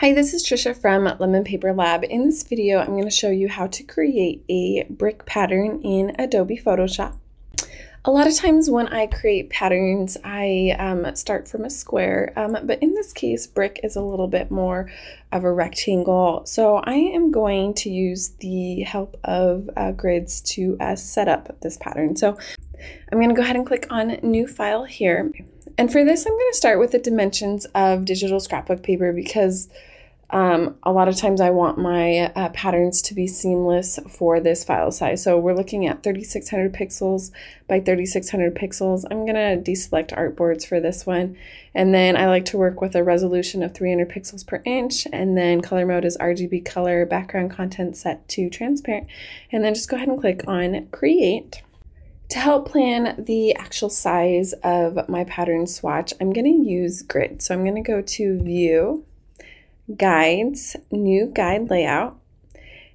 Hi, this is Tricia from Lemon Paper Lab. In this video, I'm going to show you how to create a brick pattern in Adobe Photoshop. A lot of times when I create patterns, I um, start from a square, um, but in this case, brick is a little bit more of a rectangle. So I am going to use the help of uh, grids to uh, set up this pattern. So I'm going to go ahead and click on New File here. And for this, I'm going to start with the dimensions of digital scrapbook paper because um, a lot of times I want my uh, patterns to be seamless for this file size. So we're looking at 3600 pixels by 3600 pixels. I'm going to deselect artboards for this one. And then I like to work with a resolution of 300 pixels per inch. And then color mode is RGB color, background content set to transparent. And then just go ahead and click on create. To help plan the actual size of my pattern swatch, I'm going to use grid. So I'm going to go to view guides, new guide layout.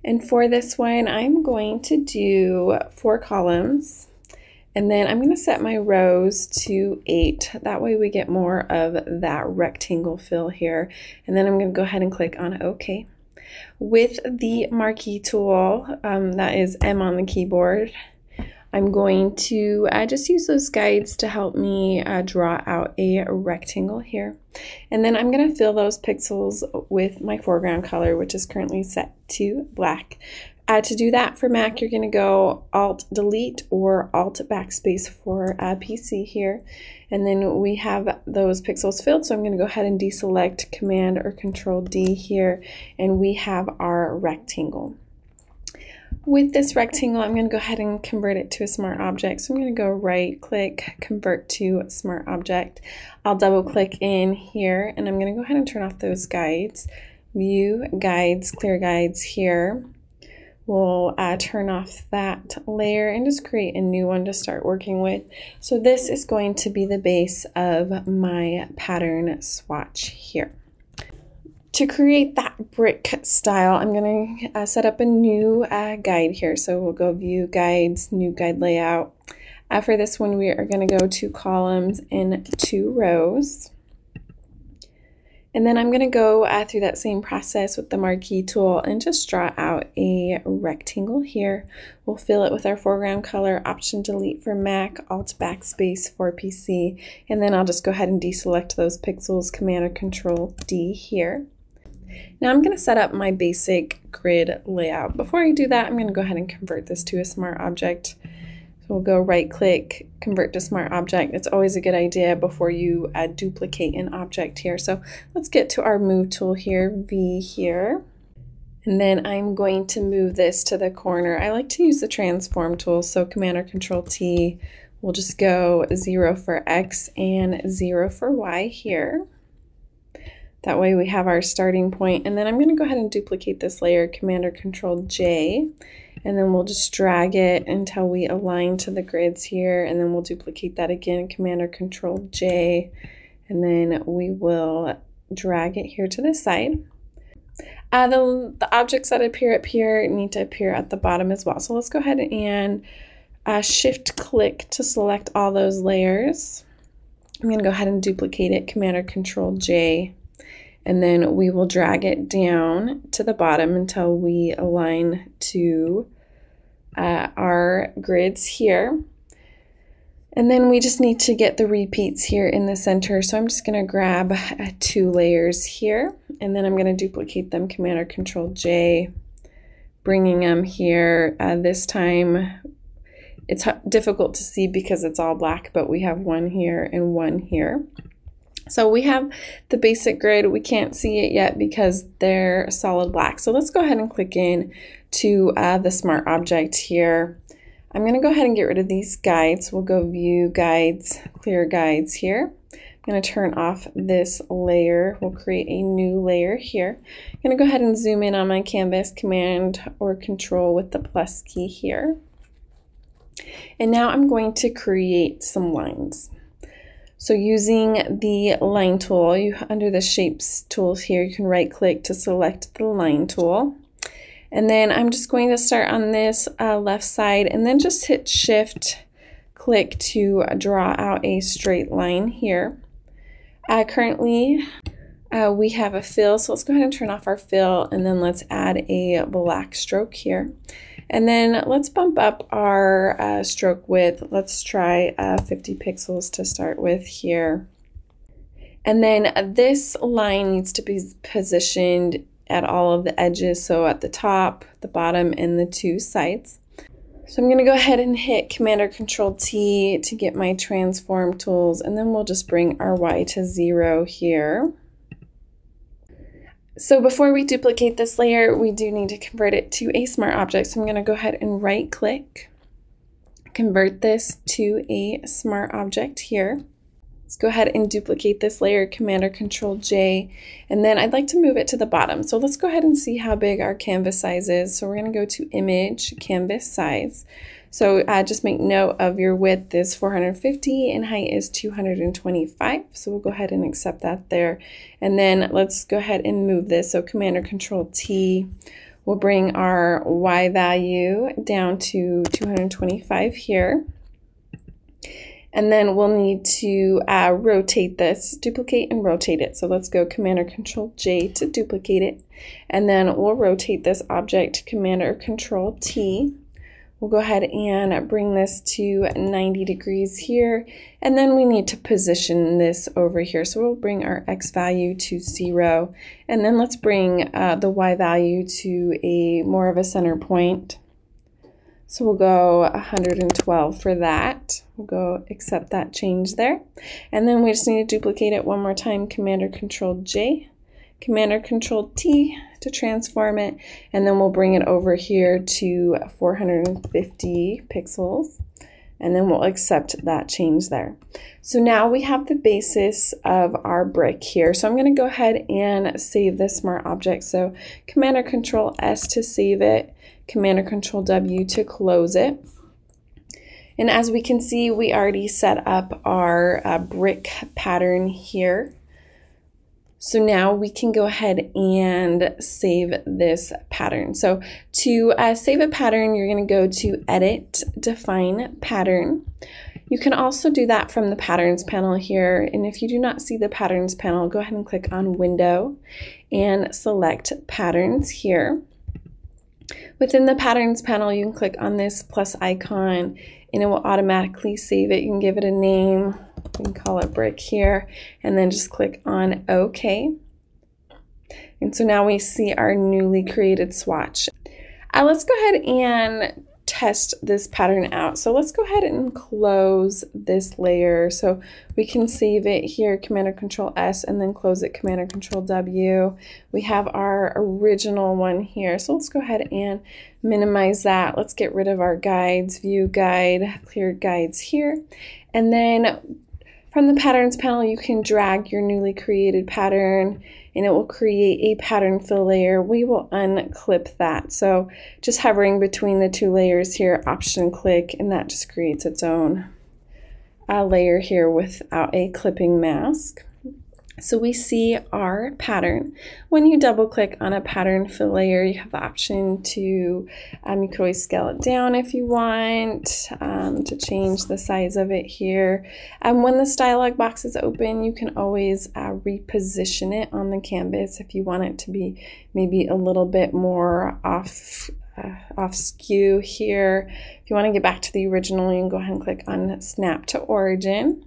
And for this one, I'm going to do four columns. And then I'm going to set my rows to eight. That way we get more of that rectangle fill here. And then I'm going to go ahead and click on OK. With the marquee tool, um, that is M on the keyboard, I'm going to uh, just use those guides to help me uh, draw out a rectangle here. And then I'm going to fill those pixels with my foreground color, which is currently set to black. Uh, to do that for Mac, you're going to go Alt Delete or Alt Backspace for a PC here. And then we have those pixels filled, so I'm going to go ahead and deselect Command or Control D here, and we have our rectangle. With this rectangle, I'm going to go ahead and convert it to a smart object. So I'm going to go right click, convert to smart object. I'll double click in here and I'm going to go ahead and turn off those guides. View guides, clear guides here. We'll uh, turn off that layer and just create a new one to start working with. So this is going to be the base of my pattern swatch here. To create that brick style, I'm going to uh, set up a new uh, guide here. So we'll go view guides, new guide layout. Uh, for this one, we are going to go two columns and two rows. And then I'm going to go uh, through that same process with the marquee tool and just draw out a rectangle here. We'll fill it with our foreground color, Option Delete for Mac, Alt Backspace for PC, and then I'll just go ahead and deselect those pixels, Command or Control D here. Now I'm going to set up my basic grid layout. Before I do that, I'm going to go ahead and convert this to a smart object. So we'll go right click, convert to smart object. It's always a good idea before you uh, duplicate an object here. So let's get to our move tool here, V here. And then I'm going to move this to the corner. I like to use the transform tool, so Command or Control T. We'll just go 0 for X and 0 for Y here. That way we have our starting point. And then I'm going to go ahead and duplicate this layer, Command or Control J. And then we'll just drag it until we align to the grids here. And then we'll duplicate that again, Command or Control J. And then we will drag it here to the side. Uh, the, the objects that appear up here need to appear at the bottom as well. So let's go ahead and uh, shift click to select all those layers. I'm going to go ahead and duplicate it, Command or Control J and then we will drag it down to the bottom until we align to uh, our grids here. And then we just need to get the repeats here in the center. So I'm just going to grab uh, two layers here, and then I'm going to duplicate them, Command or Control J, bringing them here. Uh, this time it's difficult to see because it's all black, but we have one here and one here. So we have the basic grid. We can't see it yet because they're solid black. So let's go ahead and click in to uh, the smart object here. I'm going to go ahead and get rid of these guides. We'll go view guides, clear guides here. I'm going to turn off this layer. We'll create a new layer here. I'm going to go ahead and zoom in on my canvas, command or control with the plus key here. And now I'm going to create some lines. So using the line tool, you under the shapes tools here, you can right click to select the line tool. And then I'm just going to start on this uh, left side and then just hit shift click to draw out a straight line here. Uh, currently, Uh, we have a fill, so let's go ahead and turn off our fill and then let's add a black stroke here. And then let's bump up our uh, stroke width. Let's try uh, 50 pixels to start with here. And then this line needs to be positioned at all of the edges, so at the top, the bottom, and the two sides. So I'm going to go ahead and hit Command or Control T to get my transform tools, and then we'll just bring our Y to zero here. So before we duplicate this layer, we do need to convert it to a smart object. So I'm going to go ahead and right click, convert this to a smart object here. Let's go ahead and duplicate this layer, Command or Control J, and then I'd like to move it to the bottom. So let's go ahead and see how big our canvas size is. So we're going to go to Image, Canvas Size. So uh, just make note of your width is 450 and height is 225. So we'll go ahead and accept that there. And then let's go ahead and move this. So Command or Control T will bring our Y value down to 225 here. And then we'll need to uh, rotate this, duplicate and rotate it. So let's go Command or Control J to duplicate it. And then we'll rotate this object, Command or Control T. We'll go ahead and bring this to 90 degrees here. And then we need to position this over here. So we'll bring our X value to zero. And then let's bring uh, the Y value to a more of a center point. So we'll go 112 for that. We'll go accept that change there. And then we just need to duplicate it one more time, Command or Control J. Command or Control T to transform it, and then we'll bring it over here to 450 pixels, and then we'll accept that change there. So now we have the basis of our brick here. So I'm going to go ahead and save this smart object. So Command or Control S to save it, Command or Control W to close it. And as we can see, we already set up our uh, brick pattern here. So now we can go ahead and save this pattern. So to uh, save a pattern, you're going to go to Edit, Define Pattern. You can also do that from the Patterns panel here. And if you do not see the Patterns panel, go ahead and click on Window and select Patterns here. Within the Patterns panel, you can click on this plus icon and it will automatically save it. You can give it a name can call it brick here, and then just click on OK. And so now we see our newly created swatch. Uh, let's go ahead and test this pattern out. So let's go ahead and close this layer. So we can save it here, Command or Control S, and then close it, Command or Control W. We have our original one here. So let's go ahead and minimize that. Let's get rid of our guides, view guide, clear guides here. And then from the patterns panel, you can drag your newly created pattern and it will create a pattern fill layer. We will unclip that. So just hovering between the two layers here, option click, and that just creates its own uh, layer here without a clipping mask. So we see our pattern. When you double click on a pattern fill layer, you have the option to, um, you could always scale it down if you want um, to change the size of it here. And um, when this dialog box is open, you can always uh, reposition it on the canvas if you want it to be maybe a little bit more off uh, off skew here. If you want to get back to the original, you can go ahead and click on snap to origin.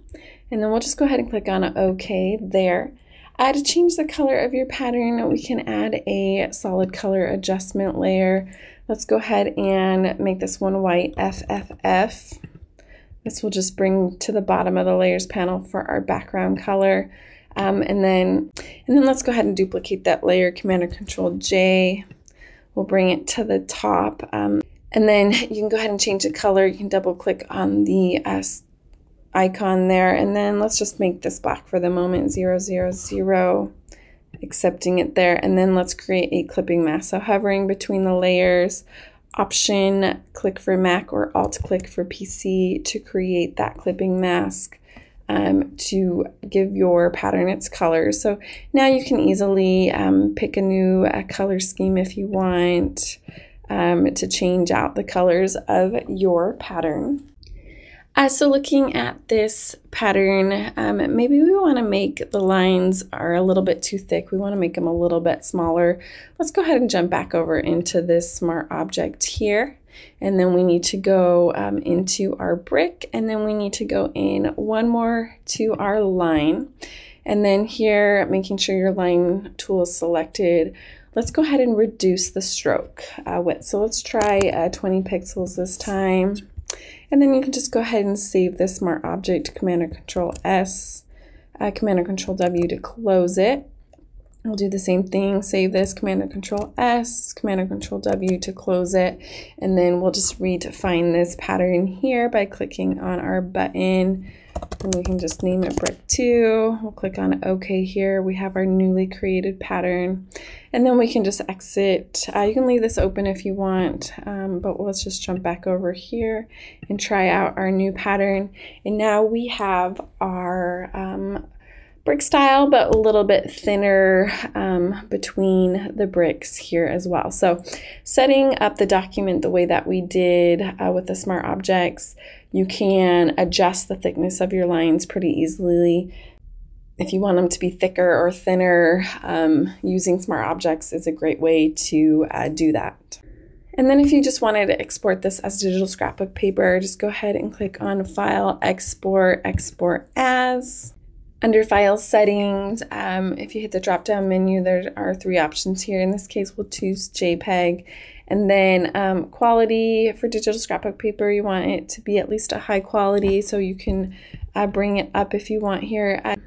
And then we'll just go ahead and click on OK there. Uh, to change the color of your pattern, we can add a solid color adjustment layer. Let's go ahead and make this one white FFF. This will just bring to the bottom of the layers panel for our background color. Um, and then and then let's go ahead and duplicate that layer, Command or Control J. We'll bring it to the top. Um, and then you can go ahead and change the color. You can double click on the uh, icon there. And then let's just make this black for the moment, zero, zero, zero, accepting it there. And then let's create a clipping mask. So hovering between the layers, option click for Mac or alt click for PC to create that clipping mask. Um, to give your pattern its colors. So now you can easily um, pick a new uh, color scheme if you want um, to change out the colors of your pattern. Uh, so looking at this pattern, um, maybe we want to make the lines are a little bit too thick. We want to make them a little bit smaller. Let's go ahead and jump back over into this smart object here. And then we need to go um, into our brick and then we need to go in one more to our line. And then here, making sure your line tool is selected, let's go ahead and reduce the stroke uh, width. So let's try uh, 20 pixels this time. And then you can just go ahead and save this smart object, Command or Control S, uh, Command or Control W to close it. We'll do the same thing, save this, Command or Control S, Command or Control W to close it, and then we'll just redefine this pattern here by clicking on our button and we can just name it brick 2. We'll click on OK here. We have our newly created pattern. And then we can just exit. Uh, you can leave this open if you want, um, but let's just jump back over here and try out our new pattern. And now we have our um, brick style, but a little bit thinner um, between the bricks here as well. So setting up the document the way that we did uh, with the smart objects, you can adjust the thickness of your lines pretty easily. If you want them to be thicker or thinner, um, using smart objects is a great way to uh, do that. And then if you just wanted to export this as digital scrapbook paper, just go ahead and click on File, Export, Export As. Under File Settings, um, if you hit the drop down menu, there are three options here. In this case, we'll choose JPEG. And then um, quality for digital scrapbook paper, you want it to be at least a high quality so you can uh, bring it up if you want here. I,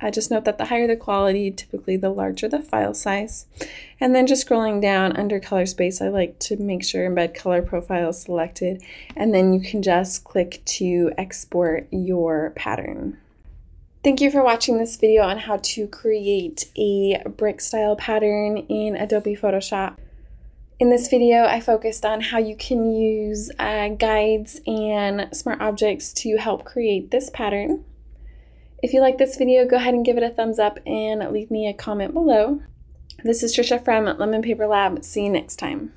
I just note that the higher the quality, typically the larger the file size. And then just scrolling down under color space, I like to make sure embed color profile is selected. And then you can just click to export your pattern. Thank you for watching this video on how to create a brick style pattern in Adobe Photoshop. In this video, I focused on how you can use uh, guides and smart objects to help create this pattern. If you like this video, go ahead and give it a thumbs up and leave me a comment below. This is Tricia from Lemon Paper Lab. See you next time.